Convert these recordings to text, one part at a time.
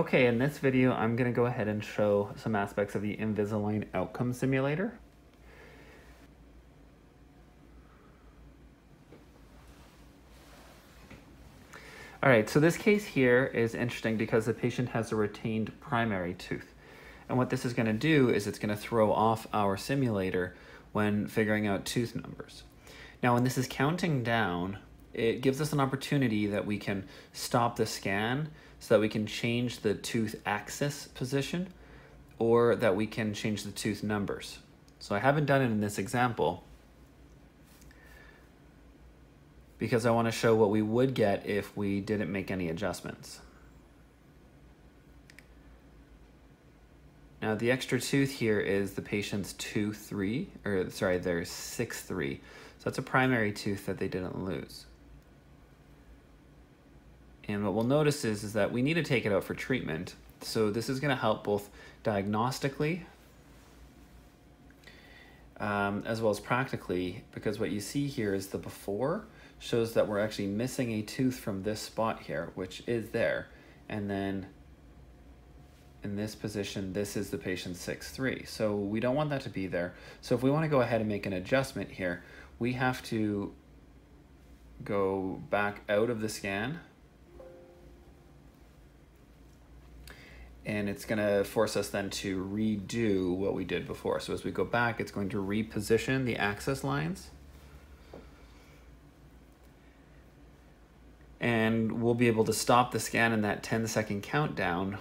Okay, in this video, I'm going to go ahead and show some aspects of the Invisalign Outcome Simulator. All right, so this case here is interesting because the patient has a retained primary tooth. And what this is going to do is it's going to throw off our simulator when figuring out tooth numbers. Now, when this is counting down, it gives us an opportunity that we can stop the scan so that we can change the tooth axis position or that we can change the tooth numbers. So I haven't done it in this example because I want to show what we would get if we didn't make any adjustments. Now the extra tooth here is the patient's 2-3, or sorry, their 6-3. So that's a primary tooth that they didn't lose. And what we'll notice is, is that we need to take it out for treatment. So this is going to help both diagnostically um, as well as practically because what you see here is the before shows that we're actually missing a tooth from this spot here, which is there. And then in this position, this is the patient 6-3. So we don't want that to be there. So if we want to go ahead and make an adjustment here, we have to go back out of the scan and it's going to force us then to redo what we did before. So as we go back, it's going to reposition the axis lines. And we'll be able to stop the scan in that 10 second countdown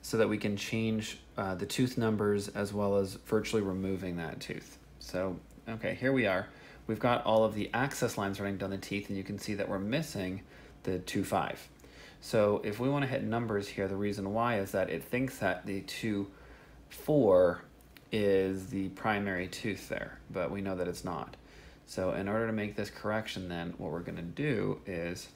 so that we can change uh, the tooth numbers as well as virtually removing that tooth. So, okay, here we are. We've got all of the axis lines running down the teeth and you can see that we're missing the 2-5. So if we want to hit numbers here, the reason why is that it thinks that the 2, 4 is the primary tooth there, but we know that it's not. So in order to make this correction then, what we're going to do is,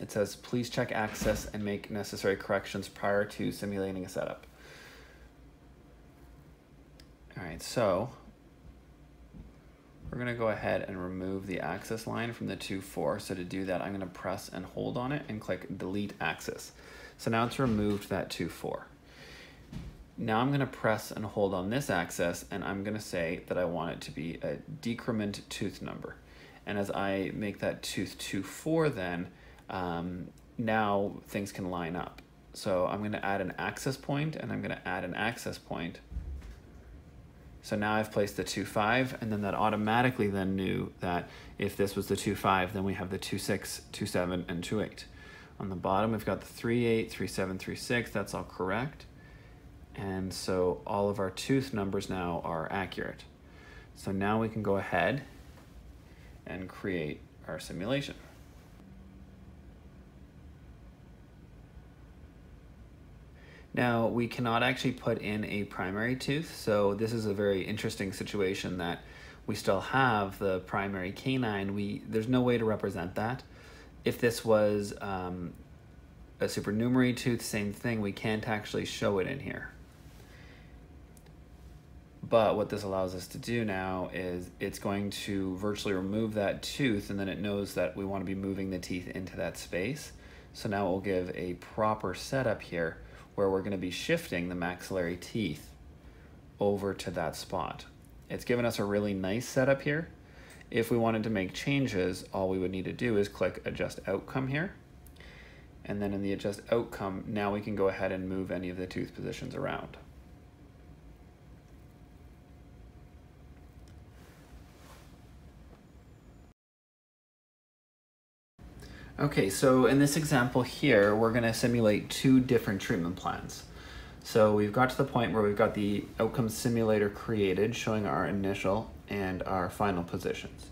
it says, please check axis and make necessary corrections prior to simulating a setup. All right, so we're gonna go ahead and remove the axis line from the 2-4. So to do that, I'm gonna press and hold on it and click delete axis. So now it's removed that 2-4. Now I'm gonna press and hold on this axis and I'm gonna say that I want it to be a decrement tooth number. And as I make that tooth 2-4 then, um, now things can line up. So I'm gonna add an axis point and I'm gonna add an axis point so now I've placed the 2-5, and then that automatically then knew that if this was the 2-5, then we have the 2-6, 2-7, and 2-8. On the bottom, we've got the 3-8, 3-7, 3-6, that's all correct. And so all of our tooth numbers now are accurate. So now we can go ahead and create our simulation. Now, we cannot actually put in a primary tooth, so this is a very interesting situation that we still have the primary canine. We There's no way to represent that. If this was um, a supernumerary tooth, same thing, we can't actually show it in here. But what this allows us to do now is it's going to virtually remove that tooth and then it knows that we want to be moving the teeth into that space. So now we'll give a proper setup here where we're going to be shifting the maxillary teeth over to that spot. It's given us a really nice setup here. If we wanted to make changes, all we would need to do is click Adjust Outcome here. And then in the Adjust Outcome, now we can go ahead and move any of the tooth positions around. Okay, so in this example here, we're gonna simulate two different treatment plans. So we've got to the point where we've got the outcome simulator created showing our initial and our final positions.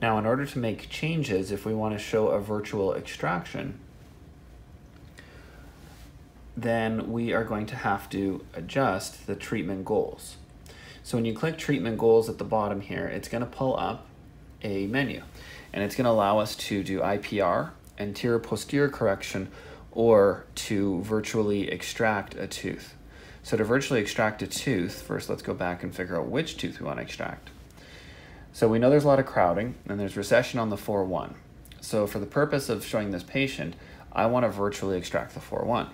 Now in order to make changes, if we wanna show a virtual extraction, then we are going to have to adjust the treatment goals. So when you click treatment goals at the bottom here, it's gonna pull up a menu and it's going to allow us to do IPR, anterior posterior correction, or to virtually extract a tooth. So to virtually extract a tooth, first let's go back and figure out which tooth we want to extract. So we know there's a lot of crowding and there's recession on the 4-1. So for the purpose of showing this patient, I want to virtually extract the 4-1.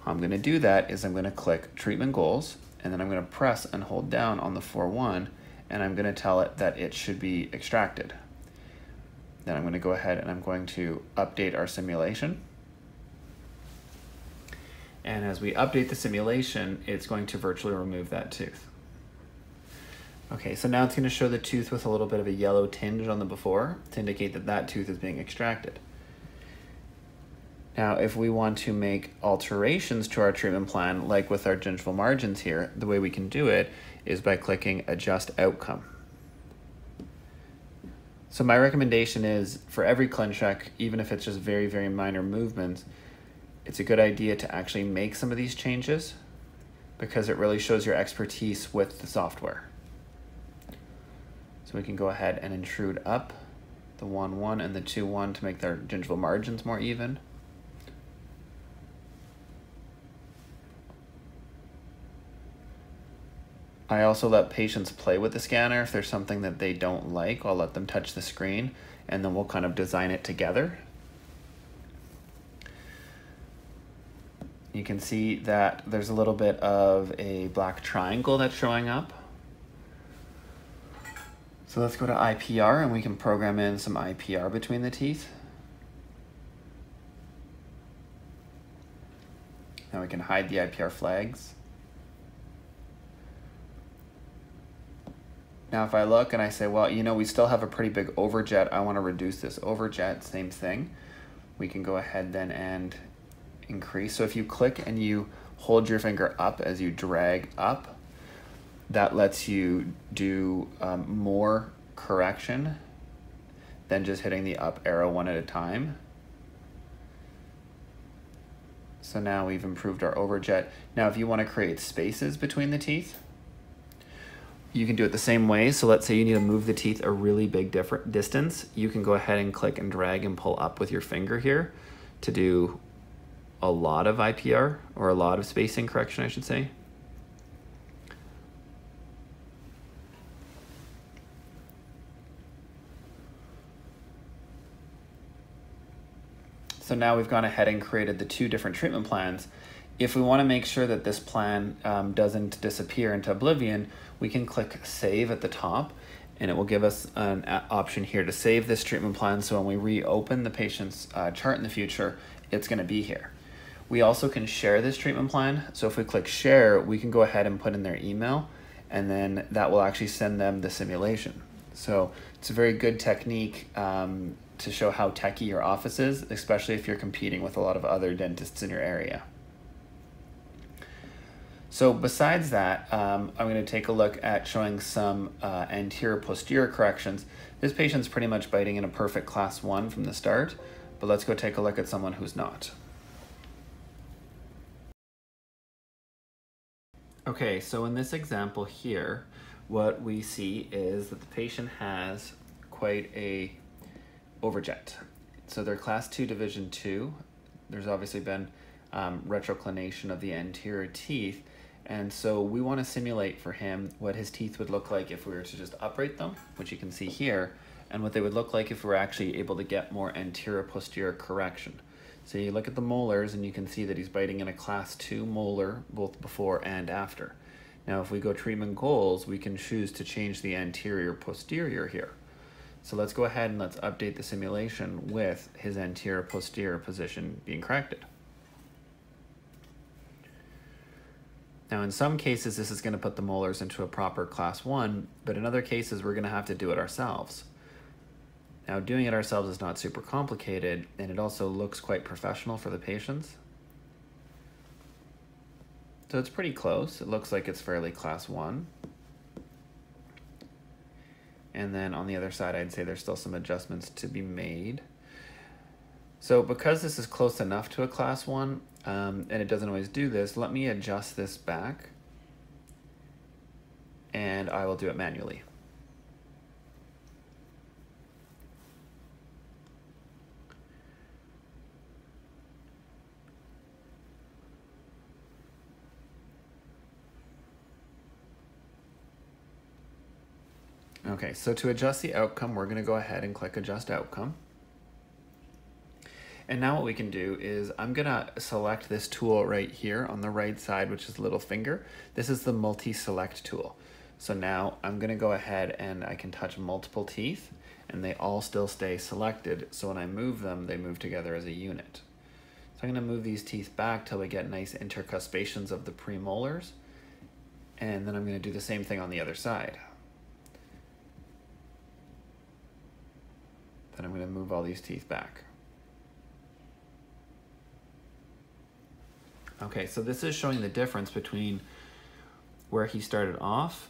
How I'm gonna do that is I'm gonna click treatment goals, and then I'm gonna press and hold down on the 4-1, and I'm gonna tell it that it should be extracted. Then I'm gonna go ahead and I'm going to update our simulation. And as we update the simulation, it's going to virtually remove that tooth. Okay, so now it's going to show the tooth with a little bit of a yellow tinge on the before to indicate that that tooth is being extracted. Now, if we want to make alterations to our treatment plan, like with our gingival margins here, the way we can do it is by clicking Adjust Outcome. So my recommendation is for every ClinCheck, even if it's just very, very minor movements, it's a good idea to actually make some of these changes because it really shows your expertise with the software. So we can go ahead and intrude up the 1-1 and the 2-1 to make their gingival margins more even. I also let patients play with the scanner. If there's something that they don't like, I'll let them touch the screen and then we'll kind of design it together. You can see that there's a little bit of a black triangle that's showing up. So let's go to IPR and we can program in some IPR between the teeth. Now we can hide the IPR flags. Now if I look and I say, well, you know, we still have a pretty big overjet, I wanna reduce this overjet, same thing. We can go ahead then and increase. So if you click and you hold your finger up as you drag up, that lets you do um, more correction than just hitting the up arrow one at a time. So now we've improved our overjet. Now if you want to create spaces between the teeth, you can do it the same way. So let's say you need to move the teeth a really big different distance. You can go ahead and click and drag and pull up with your finger here to do a lot of IPR or a lot of spacing correction, I should say. So now we've gone ahead and created the two different treatment plans. If we want to make sure that this plan um, doesn't disappear into oblivion, we can click save at the top and it will give us an option here to save this treatment plan so when we reopen the patient's uh, chart in the future, it's going to be here. We also can share this treatment plan. So if we click share, we can go ahead and put in their email and then that will actually send them the simulation. So it's a very good technique um, to show how techy your office is, especially if you're competing with a lot of other dentists in your area. So besides that, um, I'm going to take a look at showing some uh, anterior posterior corrections. This patient's pretty much biting in a perfect class 1 from the start, but let's go take a look at someone who's not. Okay, so in this example here, what we see is that the patient has quite a overjet. So they're class 2 division 2. There's obviously been um, retroclination of the anterior teeth, and so we want to simulate for him what his teeth would look like if we were to just upright them, which you can see here, and what they would look like if we were actually able to get more anterior posterior correction. So you look at the molars and you can see that he's biting in a class 2 molar both before and after. Now if we go treatment goals, we can choose to change the anterior posterior here. So let's go ahead and let's update the simulation with his anterior posterior position being corrected. Now in some cases this is going to put the molars into a proper class 1, but in other cases we're going to have to do it ourselves. Now doing it ourselves is not super complicated and it also looks quite professional for the patients. So it's pretty close. It looks like it's fairly class one. And then on the other side, I'd say there's still some adjustments to be made. So because this is close enough to a class one, um, and it doesn't always do this, let me adjust this back and I will do it manually. Okay, so to adjust the outcome, we're going to go ahead and click Adjust Outcome. And now what we can do is I'm gonna select this tool right here on the right side, which is little finger. This is the multi-select tool. So now I'm gonna go ahead and I can touch multiple teeth and they all still stay selected. So when I move them, they move together as a unit. So I'm gonna move these teeth back till we get nice intercuspations of the premolars. And then I'm gonna do the same thing on the other side. Then I'm gonna move all these teeth back. Okay, so this is showing the difference between where he started off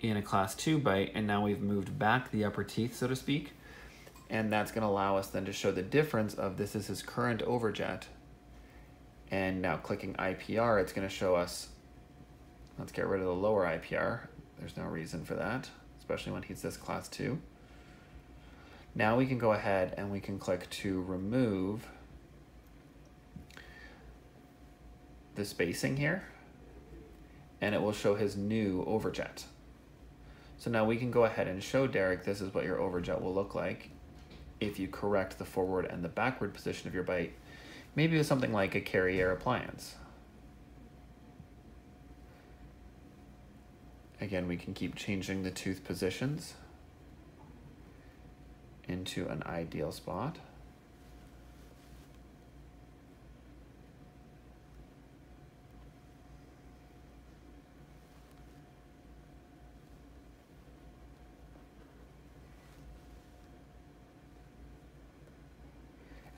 in a class two bite and now we've moved back the upper teeth, so to speak. And that's gonna allow us then to show the difference of this is his current overjet. And now clicking IPR, it's gonna show us, let's get rid of the lower IPR. There's no reason for that, especially when he's this class two. Now we can go ahead and we can click to remove the spacing here and it will show his new overjet. So now we can go ahead and show Derek this is what your overjet will look like if you correct the forward and the backward position of your bite, maybe with something like a Carriere appliance. Again, we can keep changing the tooth positions into an ideal spot.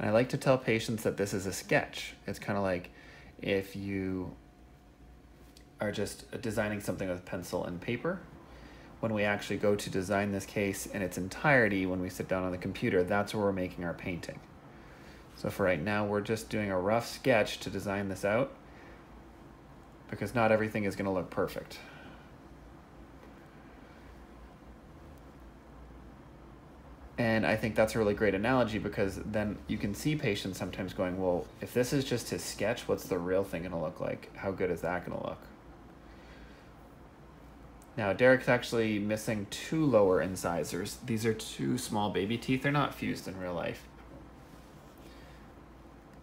And I like to tell patients that this is a sketch. It's kind of like if you are just designing something with pencil and paper. When we actually go to design this case in its entirety, when we sit down on the computer, that's where we're making our painting. So for right now, we're just doing a rough sketch to design this out because not everything is going to look perfect. And I think that's a really great analogy because then you can see patients sometimes going, well, if this is just his sketch, what's the real thing going to look like? How good is that going to look? Now, Derek's actually missing two lower incisors. These are two small baby teeth. They're not fused in real life.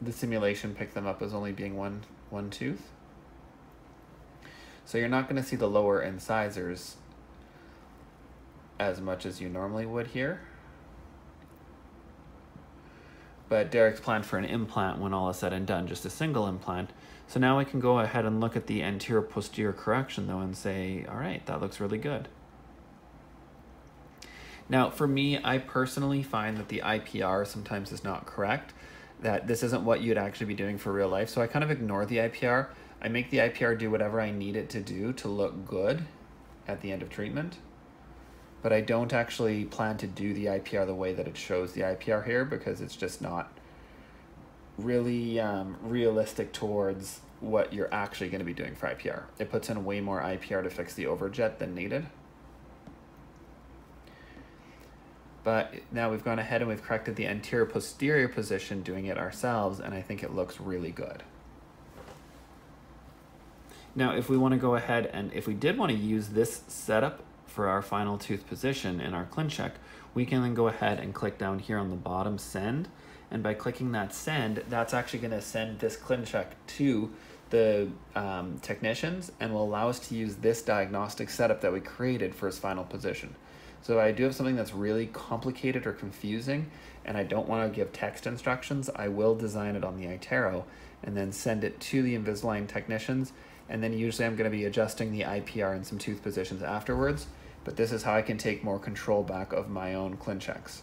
The simulation picked them up as only being one, one tooth. So you're not going to see the lower incisors as much as you normally would here but Derek's planned for an implant when all is said and done, just a single implant. So now we can go ahead and look at the anterior posterior correction though and say, all right, that looks really good. Now for me, I personally find that the IPR sometimes is not correct, that this isn't what you'd actually be doing for real life. So I kind of ignore the IPR. I make the IPR do whatever I need it to do to look good at the end of treatment but I don't actually plan to do the IPR the way that it shows the IPR here because it's just not really um, realistic towards what you're actually going to be doing for IPR. It puts in way more IPR to fix the overjet than needed. But now we've gone ahead and we've corrected the anterior posterior position doing it ourselves and I think it looks really good. Now if we want to go ahead and if we did want to use this setup for our final tooth position in our ClinCheck, we can then go ahead and click down here on the bottom send. And by clicking that send, that's actually gonna send this ClinCheck to the um, technicians and will allow us to use this diagnostic setup that we created for his final position. So if I do have something that's really complicated or confusing and I don't want to give text instructions, I will design it on the iTero and then send it to the Invisalign technicians and then usually I'm going to be adjusting the IPR and some tooth positions afterwards but this is how I can take more control back of my own ClinChecks.